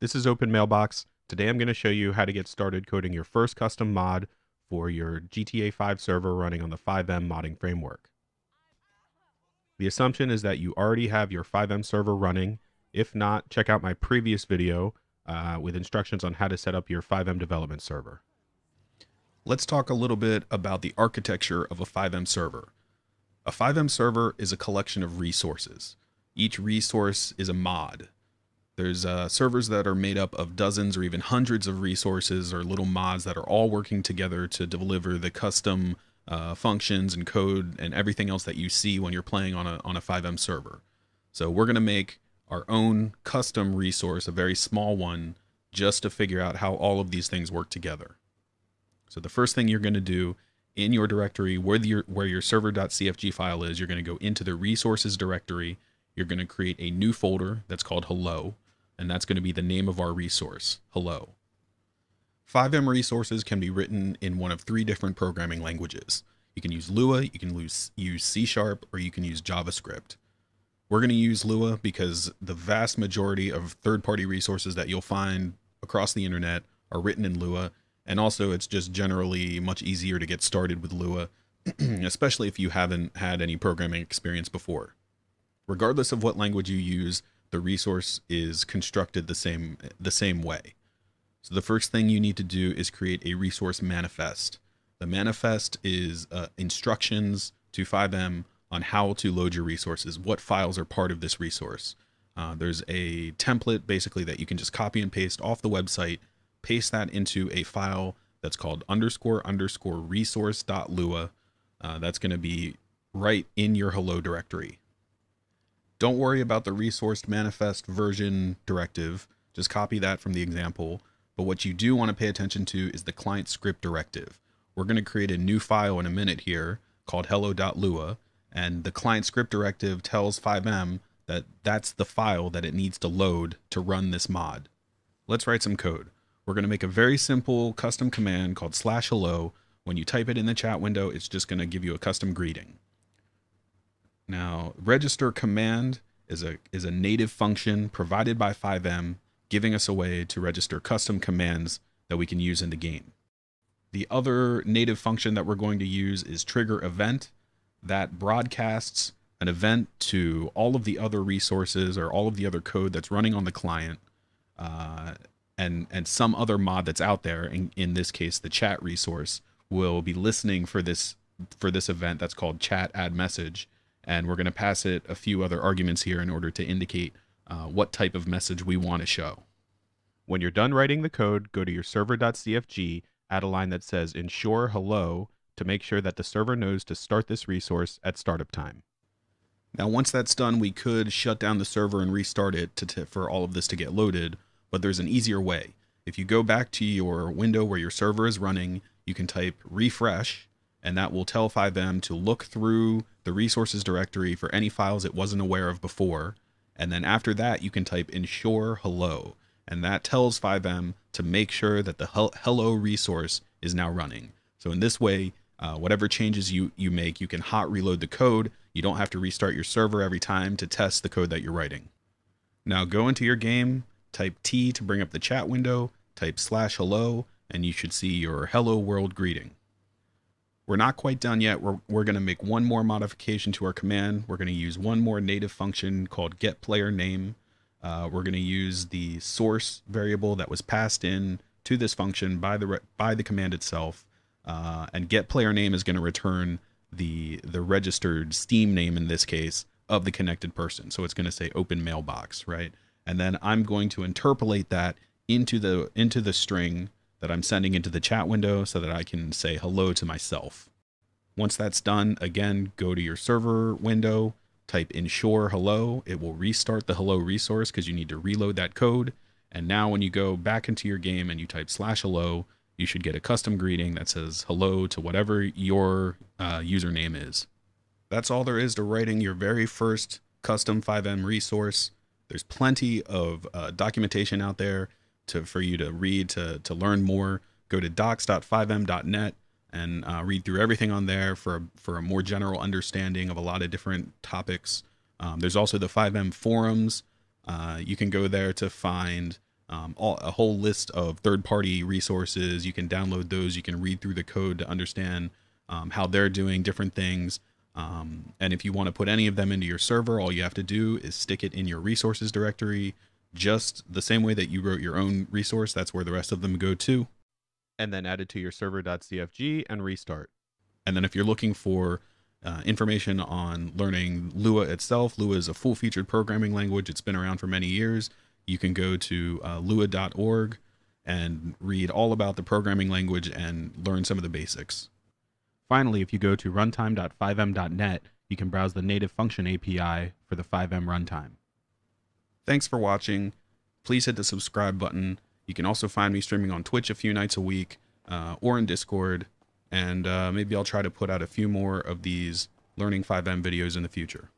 This is Open Mailbox. Today I'm going to show you how to get started coding your first custom mod for your GTA 5 server running on the FiveM modding framework. The assumption is that you already have your FiveM server running. If not, check out my previous video uh, with instructions on how to set up your FiveM development server. Let's talk a little bit about the architecture of a FiveM server. A FiveM server is a collection of resources. Each resource is a mod. There's uh, servers that are made up of dozens or even hundreds of resources or little mods that are all working together to deliver the custom uh, functions and code and everything else that you see when you're playing on a, on a FiveM server. So we're going to make our own custom resource, a very small one, just to figure out how all of these things work together. So the first thing you're going to do in your directory where your where your server.cfg file is, you're going to go into the resources directory. You're going to create a new folder that's called hello and that's going to be the name of our resource, hello. FiveM resources can be written in one of three different programming languages. You can use Lua, you can use, use C Sharp, or you can use JavaScript. We're going to use Lua because the vast majority of third-party resources that you'll find across the internet are written in Lua, and also it's just generally much easier to get started with Lua, especially if you haven't had any programming experience before. Regardless of what language you use, the resource is constructed the same the same way. So the first thing you need to do is create a resource manifest. The manifest is uh, instructions to FiveM on how to load your resources, what files are part of this resource. Uh, there's a template basically that you can just copy and paste off the website, paste that into a file that's called underscore underscore resource resource.lua. Uh, that's going to be right in your hello directory. Don't worry about the resourced manifest version directive. Just copy that from the example. But what you do want to pay attention to is the client script directive. We're going to create a new file in a minute here called hello.lua. And the client script directive tells FiveM that that's the file that it needs to load to run this mod. Let's write some code. We're going to make a very simple custom command called slash hello. When you type it in the chat window, it's just going to give you a custom greeting. Now, register command is a is a native function provided by FiveM, giving us a way to register custom commands that we can use in the game. The other native function that we're going to use is trigger event that broadcasts an event to all of the other resources or all of the other code that's running on the client uh, and and some other mod that's out there in, in this case the chat resource will be listening for this for this event that's called chat add message and we're going to pass it a few other arguments here in order to indicate uh, what type of message we want to show. When you're done writing the code, go to your server.cfg, add a line that says ensure hello to make sure that the server knows to start this resource at startup time. Now, once that's done, we could shut down the server and restart it to, to, for all of this to get loaded, but there's an easier way. If you go back to your window where your server is running, you can type refresh and that will tell FiveM to look through the resources directory for any files it wasn't aware of before. And then after that, you can type ensure hello, and that tells FiveM to make sure that the hello resource is now running. So in this way, uh, whatever changes you, you make, you can hot reload the code. You don't have to restart your server every time to test the code that you're writing. Now go into your game, type T to bring up the chat window, type slash hello, and you should see your hello world greeting. We're not quite done yet. We're, we're going to make one more modification to our command. We're going to use one more native function called get getPlayerName. Uh, we're going to use the source variable that was passed in to this function by the by the command itself, uh, and getPlayerName is going to return the the registered Steam name in this case of the connected person. So it's going to say open mailbox, right? And then I'm going to interpolate that into the into the string that I'm sending into the chat window so that I can say hello to myself. Once that's done, again, go to your server window, type ensure hello. It will restart the hello resource because you need to reload that code. And now when you go back into your game and you type slash hello, you should get a custom greeting that says hello to whatever your uh, username is. That's all there is to writing your very first custom FiveM resource. There's plenty of uh, documentation out there to for you to read to to learn more. Go to docs.fivem.net and uh, read through everything on there for for a more general understanding of a lot of different topics. Um, there's also the FiveM forums. Uh, you can go there to find um, all, a whole list of third party resources. You can download those. You can read through the code to understand um, how they're doing different things. Um, and if you want to put any of them into your server, all you have to do is stick it in your resources directory, just the same way that you wrote your own resource. That's where the rest of them go to. And then add it to your server.cfg and restart. And then if you're looking for uh, information on learning Lua itself, Lua is a full featured programming language. It's been around for many years. You can go to uh, lua.org and read all about the programming language and learn some of the basics. Finally, if you go to runtime.fivem.net, you can browse the native function API for the FiveM runtime. Thanks for watching. Please hit the subscribe button. You can also find me streaming on Twitch a few nights a week uh, or in Discord. And uh, maybe I'll try to put out a few more of these Learning FiveM videos in the future.